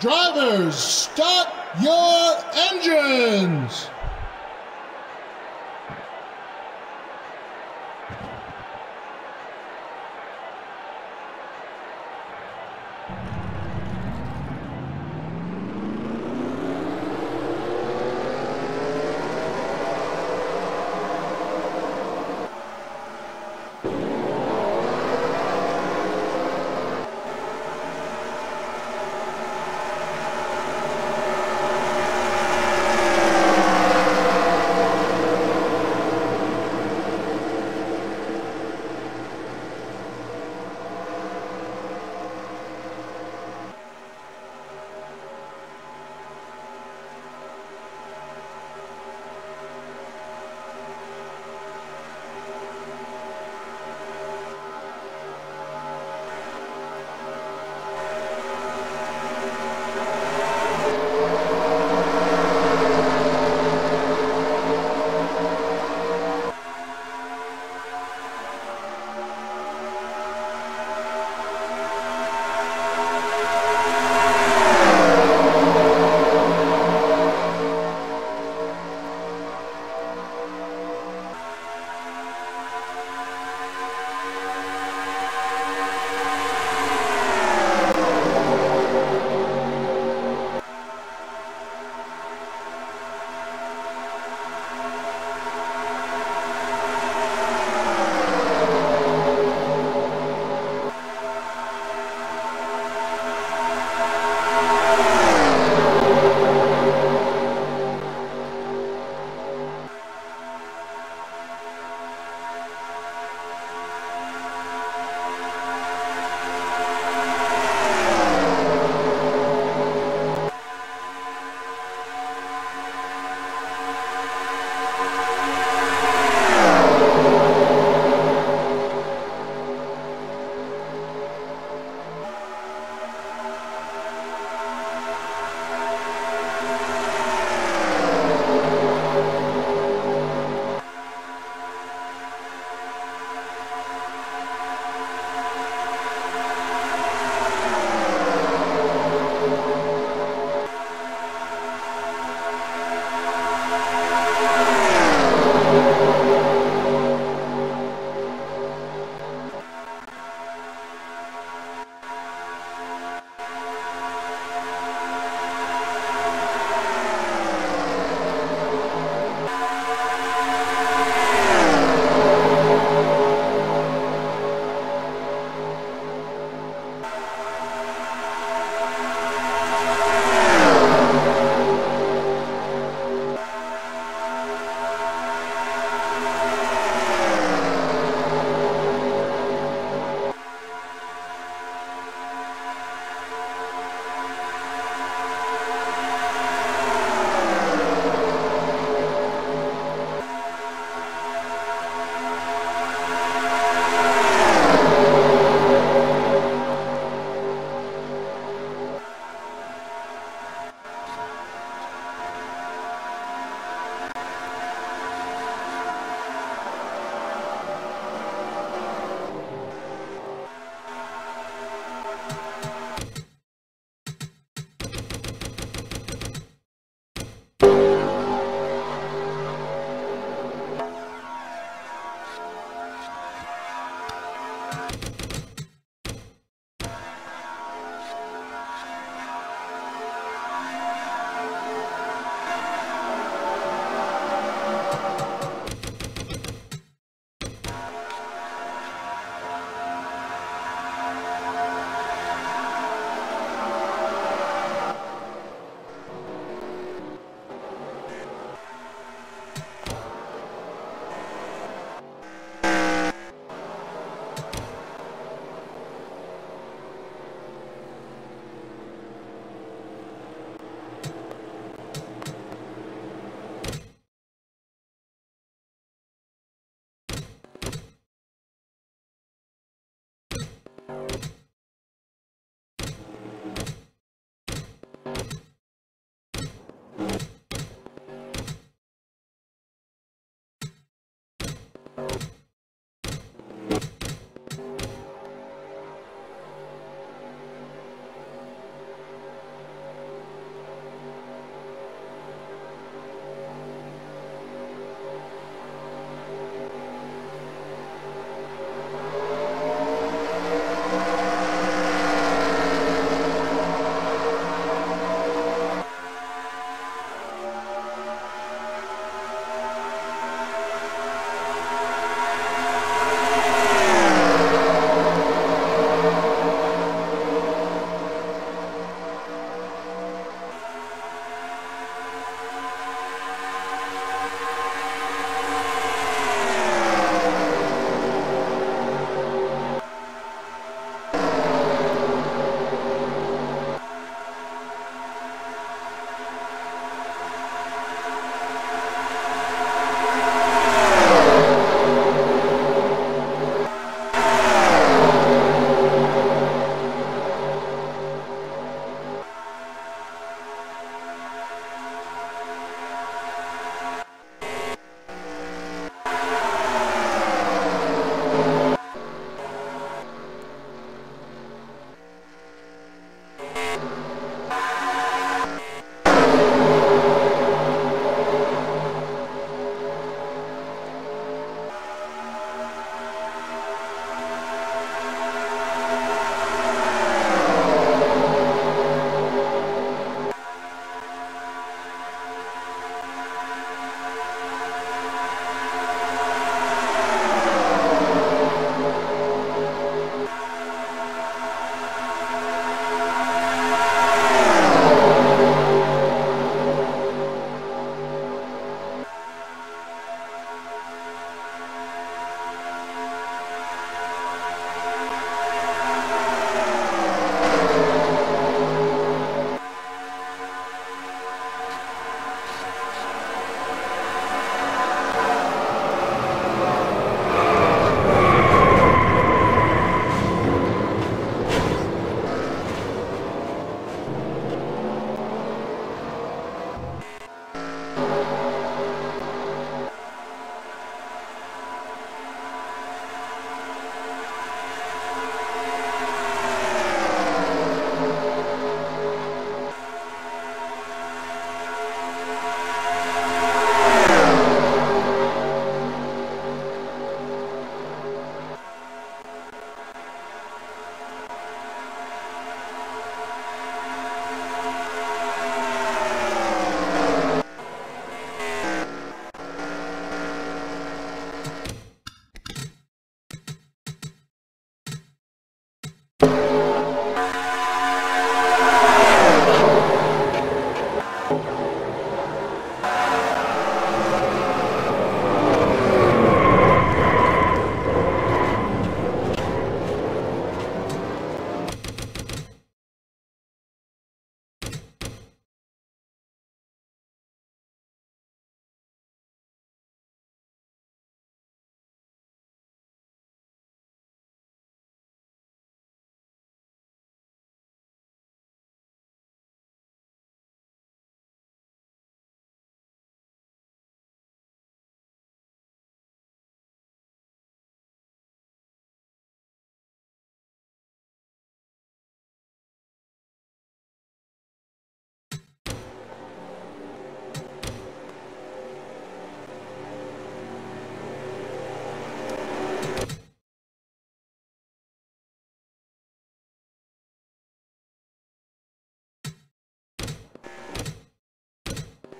Drivers, start your engines!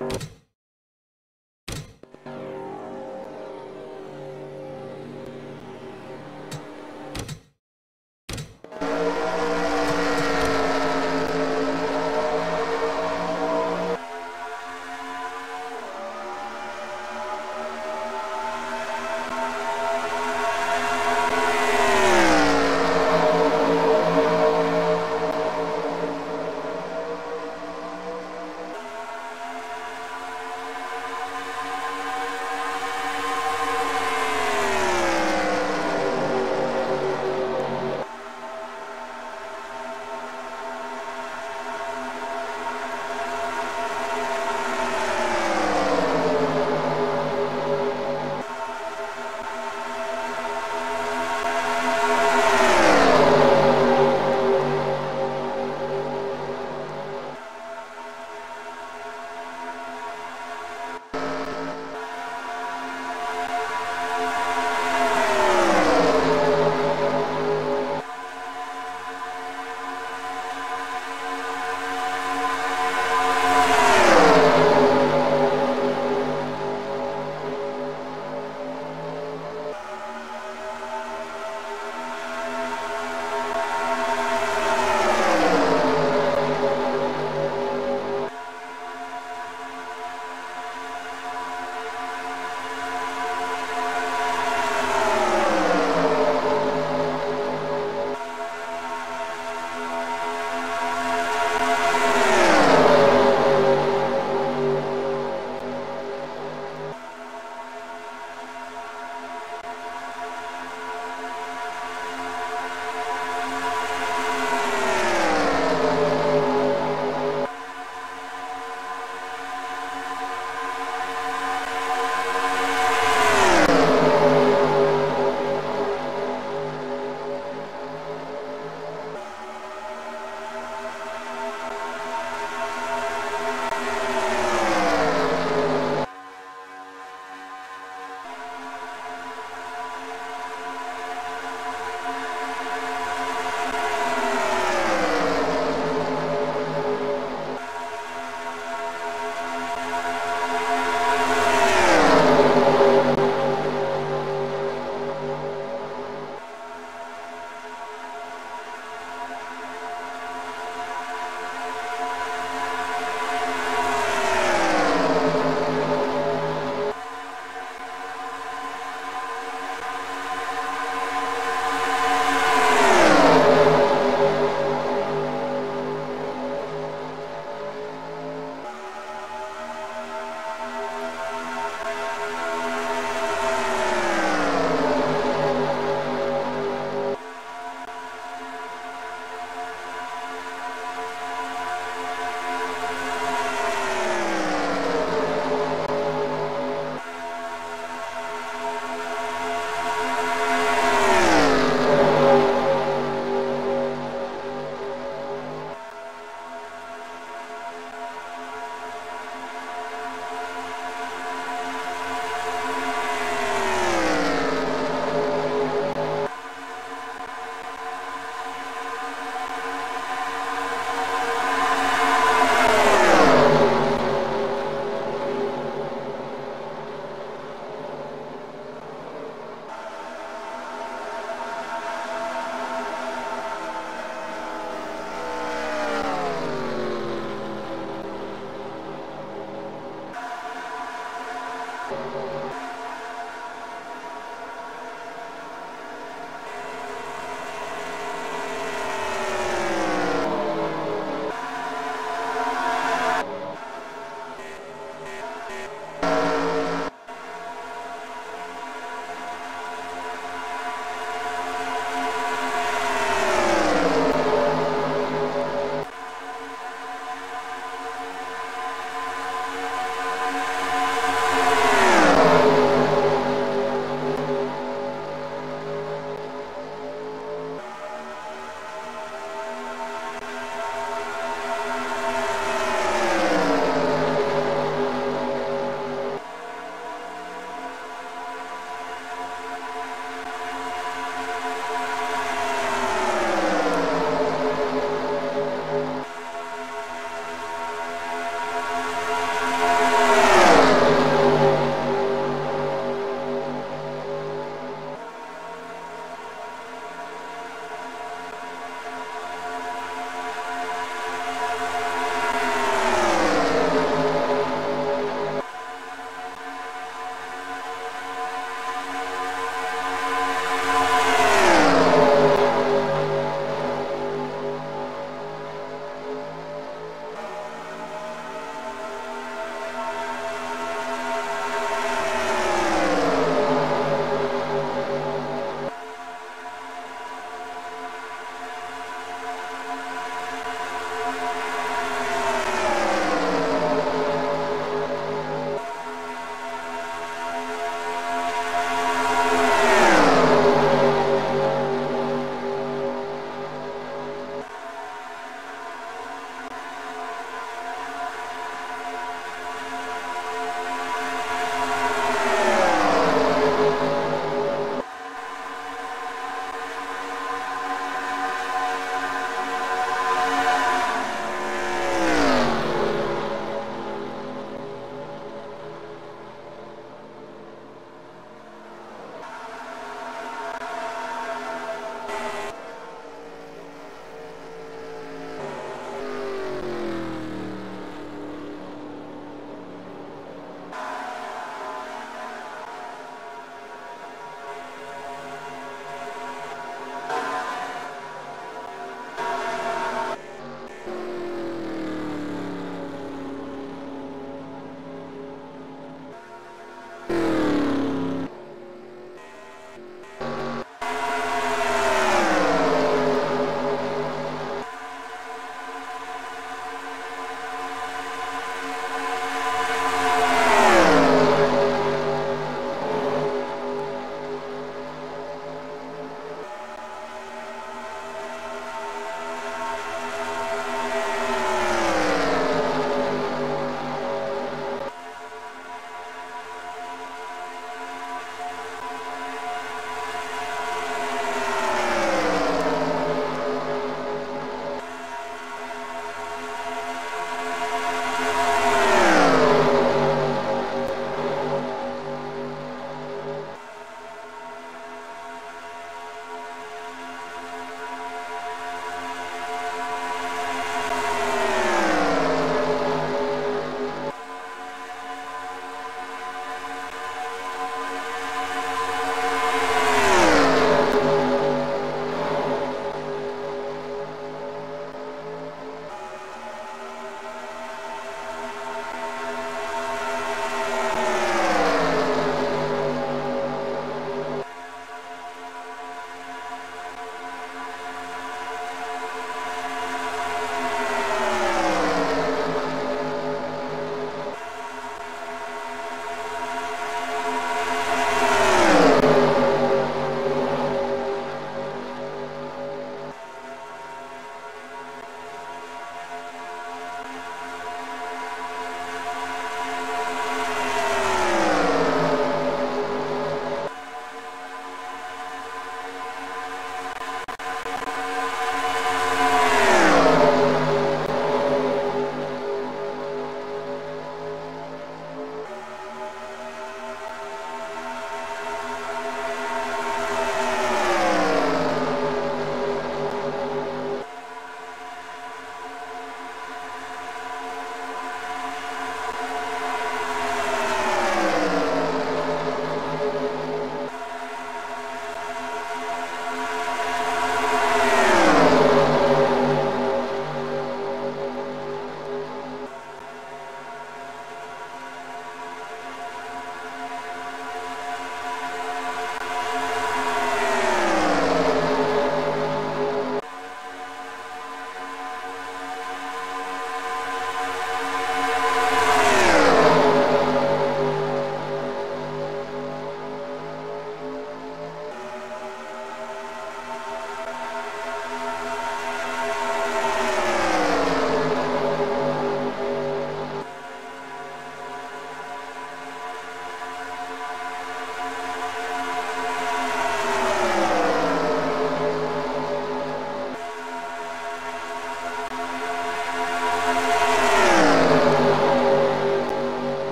you